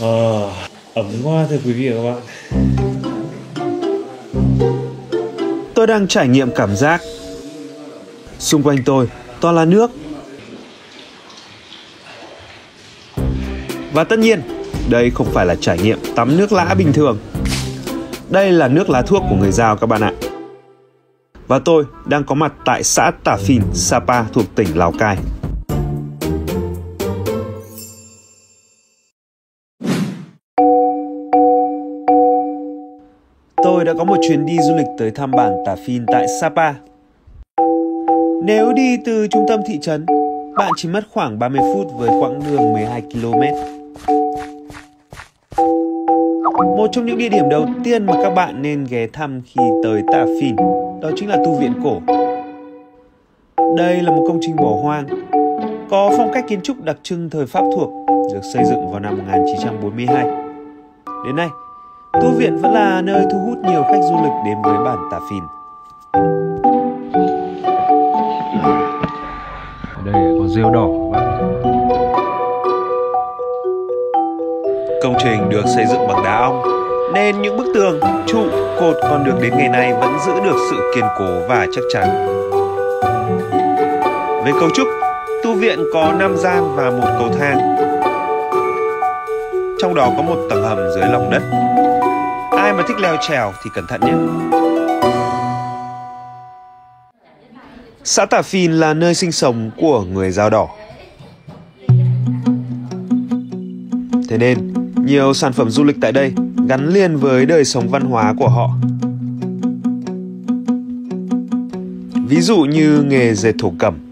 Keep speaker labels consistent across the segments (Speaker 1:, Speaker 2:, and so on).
Speaker 1: à, ẩm quá thưa quý vị và các bạn.
Speaker 2: Tôi đang trải nghiệm cảm giác xung quanh tôi toàn là nước. Và tất nhiên, đây không phải là trải nghiệm tắm nước lã bình thường. Đây là nước lá thuốc của người Giao các bạn ạ. Và tôi đang có mặt tại xã Tả Phìn, Sapa thuộc tỉnh Lào Cai. Đã có một chuyến đi du lịch tới thăm bản tà Phìn tại Sapa. Nếu đi từ trung tâm thị trấn, bạn chỉ mất khoảng 30 phút với quãng đường 12 km. Một trong những địa điểm đầu tiên mà các bạn nên ghé thăm khi tới tà Phìn đó chính là tu viện cổ. Đây là một công trình bỏ hoang, có phong cách kiến trúc đặc trưng thời Pháp thuộc, được xây dựng vào năm 1942. Đến nay, tu viện vẫn là nơi thu hút nhiều khách du lịch đến với bản Tả Phìn.
Speaker 1: Ở đây có rêu đỏ các bạn.
Speaker 2: Công trình được xây dựng bằng đá ong, nên những bức tường, trụ, cột còn được đến ngày nay vẫn giữ được sự kiên cố và chắc chắn. Về cấu trúc, tu viện có 5 gian và một cầu thang. Trong đó có một tầng hầm dưới lòng đất. Ai mà thích leo trèo thì cẩn thận nhé. Xã Tả Phìn là nơi sinh sống của người Dao Đỏ. Thế nên, nhiều sản phẩm du lịch tại đây gắn liền với đời sống văn hóa của họ. Ví dụ như nghề dệt thổ cẩm.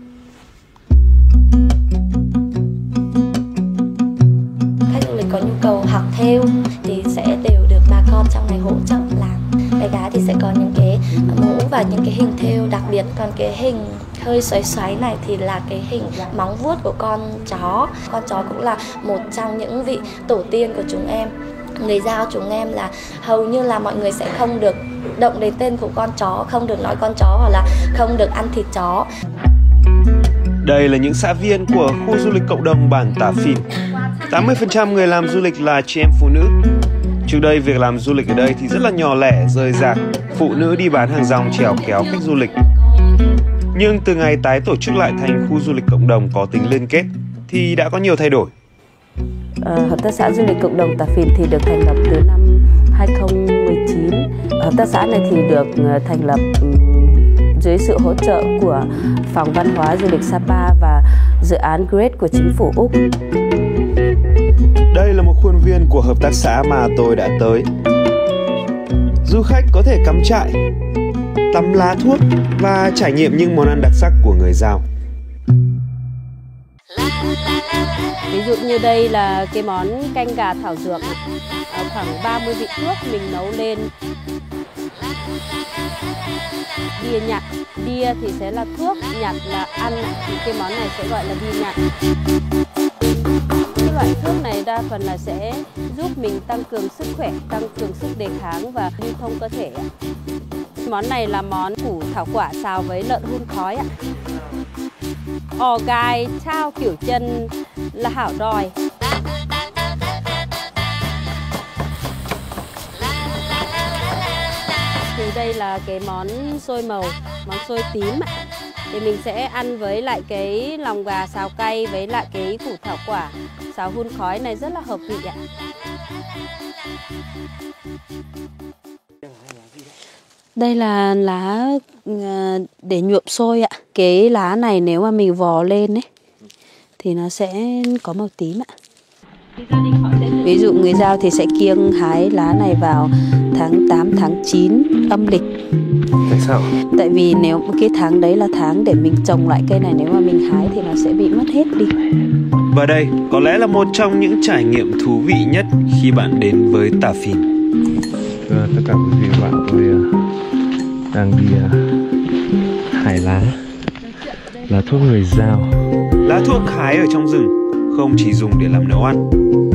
Speaker 3: Bé gái thì sẽ có những cái mũ và những cái hình thêu đặc biệt còn cái hình hơi xoáy xoáy này thì là cái hình móng vuốt của con chó con chó cũng là một trong những vị tổ tiên của chúng em người giao chúng em là hầu như là mọi người sẽ không được động đến tên của con chó, không được nói con chó hoặc là không được ăn thịt chó
Speaker 2: Đây là những xã viên của khu du lịch cộng đồng bản Tả Phìn. 80% người làm du lịch là chị em phụ nữ. Trước đây việc làm du lịch ở đây thì rất là nhỏ lẻ, rời rạc, phụ nữ đi bán hàng rong trèo kéo khách du lịch. Nhưng từ ngày tái tổ chức lại thành khu du lịch cộng đồng có tính liên kết thì đã có nhiều thay đổi.
Speaker 4: À, Hợp tác xã du lịch cộng đồng Tà Phìn thì được thành lập từ năm 2019. Hợp tác xã này thì được ờ, thành lập dưới sự hỗ trợ của Phòng Văn hóa Du lịch Sapa và dự án GREAT của chính phủ Úc.
Speaker 2: Đây là một khuôn viên của hợp tác xã mà tôi đã tới. Du khách có thể cắm trại, tắm lá thuốc và trải nghiệm những món ăn đặc sắc của người Giao.
Speaker 4: Ví dụ như đây là cái món canh gà thảo dược. À, khoảng 30 vị thuốc mình nấu lên bia nhặt bia thì sẽ là thuốc nhặt là ăn thì cái món này sẽ gọi là bia nhặt loại thuốc này đa phần là sẽ giúp mình tăng cường sức khỏe, tăng cường sức đề kháng và lưu thông cơ thể ạ. món này là món củ thảo quả xào với lợn hun khói ạ. Ò gai trao kiểu chân, là hảo đòi. Thì đây là cái món xôi màu, món xôi tím ạ thì mình sẽ ăn với lại cái lòng gà, xào cay với lại cái củ thảo quả, xào hun khói này rất là hợp vị ạ Đây là lá ờ, để nhuộm xôi ạ. Cái lá này nếu mà mình vò lên ấy, thì nó sẽ có màu tím ạ. Ví dụ người giao thì sẽ kiêng hái lá này vào tháng 8 tháng 9 âm lịch.
Speaker 2: Tại sao?
Speaker 4: Tại vì nếu cái tháng đấy là tháng để mình trồng lại cây này nếu mà mình hái thì nó sẽ bị mất hết đi.
Speaker 2: Và đây có lẽ là một trong những trải nghiệm thú vị nhất khi bạn đến với Tà Phìn.
Speaker 1: Và tất cả quý vị bạn tôi ờ, đang đi ờ, hái lá lá thuốc người Giao
Speaker 2: Lá thuốc hái ở trong rừng không chỉ dùng để làm nấu ăn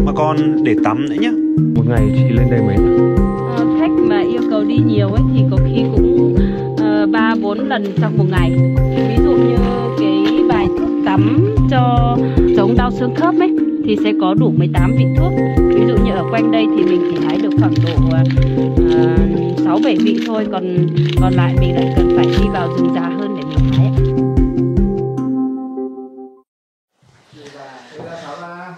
Speaker 2: mà còn để tắm nữa nhé.
Speaker 1: một ngày chị lên đây mấy lần?
Speaker 4: Ờ, khách mà yêu cầu đi nhiều ấy thì có 4 lần trong một ngày. Ví dụ như cái bài thuốc tắm cho chống đau xương khớp ấy thì sẽ có đủ 18 vị thuốc. Ví dụ như ở quanh đây thì mình chỉ hái được khoảng độ à, à, sáu uh, bảy vị thôi còn còn lại mình lại cần phải đi vào rừng già hơn để mình hái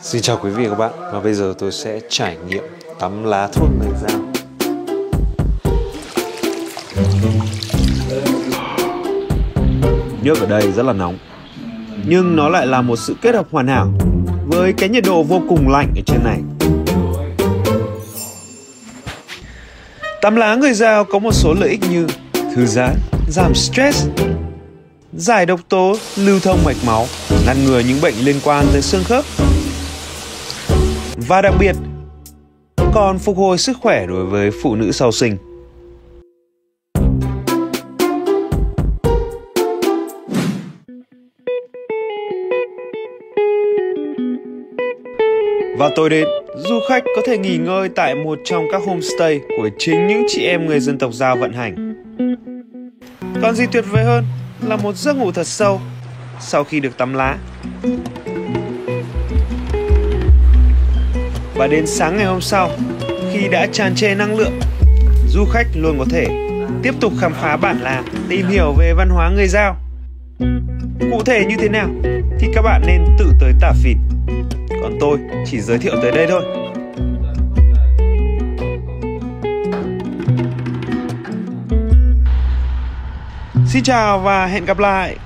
Speaker 2: Xin chào quý vị và các bạn và bây giờ tôi sẽ trải nghiệm tắm lá thuốc mây dao. Nước ở đây rất là nóng Nhưng nó lại là một sự kết hợp hoàn hảo Với cái nhiệt độ vô cùng lạnh ở trên này Tắm lá người giao có một số lợi ích như thư giãn, giảm stress, giải độc tố, lưu thông mạch máu, ngăn ngừa những bệnh liên quan tới xương khớp. Và đặc biệt, còn phục hồi sức khỏe đối với phụ nữ sau sinh. Và tối đến, du khách có thể nghỉ ngơi tại một trong các homestay của chính những chị em người dân tộc Giao vận hành. Còn gì tuyệt vời hơn là một giấc ngủ thật sâu sau khi được tắm lá. Và đến sáng ngày hôm sau, khi đã tràn trề năng lượng, du khách luôn có thể tiếp tục khám phá bản làng, tìm hiểu về văn hóa người Giao. Cụ thể như thế nào thì các bạn nên tự tới Tả Phìn còn tôi chỉ giới thiệu tới đây thôi. Xin chào và hẹn gặp lại.